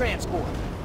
transport.